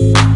you